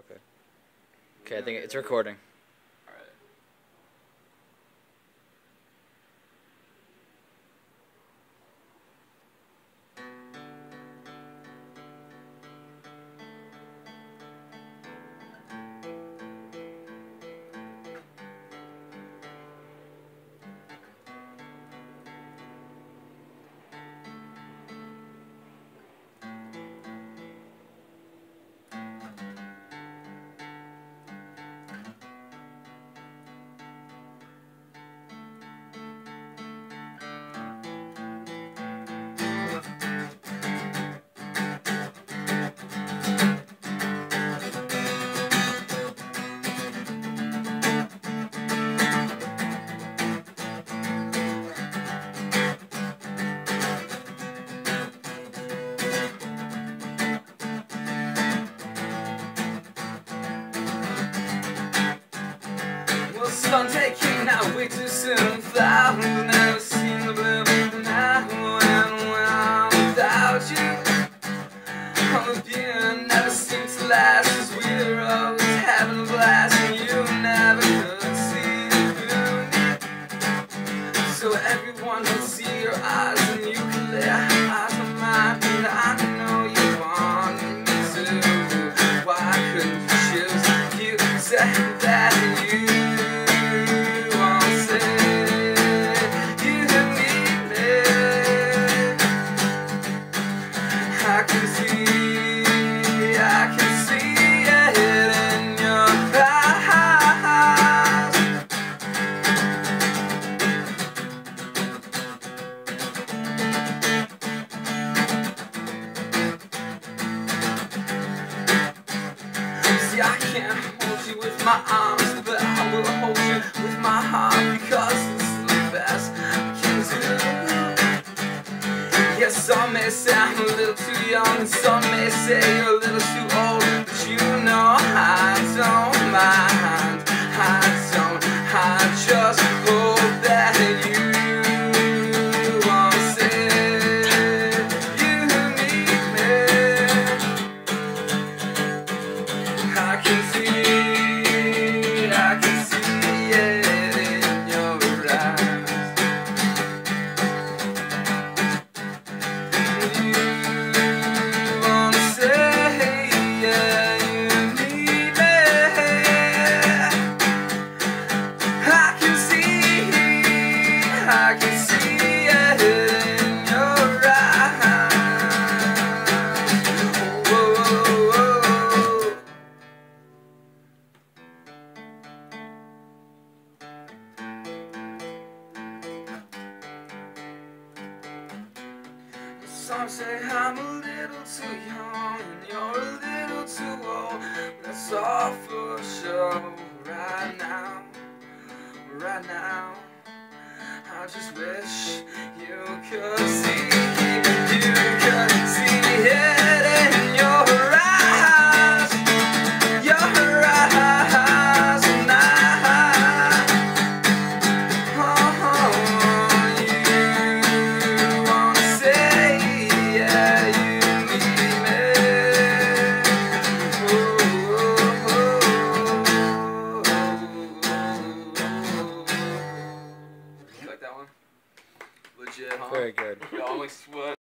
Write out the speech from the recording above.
Okay. Okay, I think it's recording. Sun taking out way too soon. Never seem to bloom now and when I'm without you. All the beauty never seems to last as we were always having a blast and you never could see through me. So everyone can see your eyes and you can lay I can't hold you with my arms, but I will hold you with my heart because it's the best I can do. Yes, some may say I'm a little too young, some may say you're a little too old, but you know I don't mind. I don't, I just Some say I'm a little too young and you're a little too old. That's all for sure right now, right now. I just wish you could see, you could. shit, huh? Very good. You always sweat.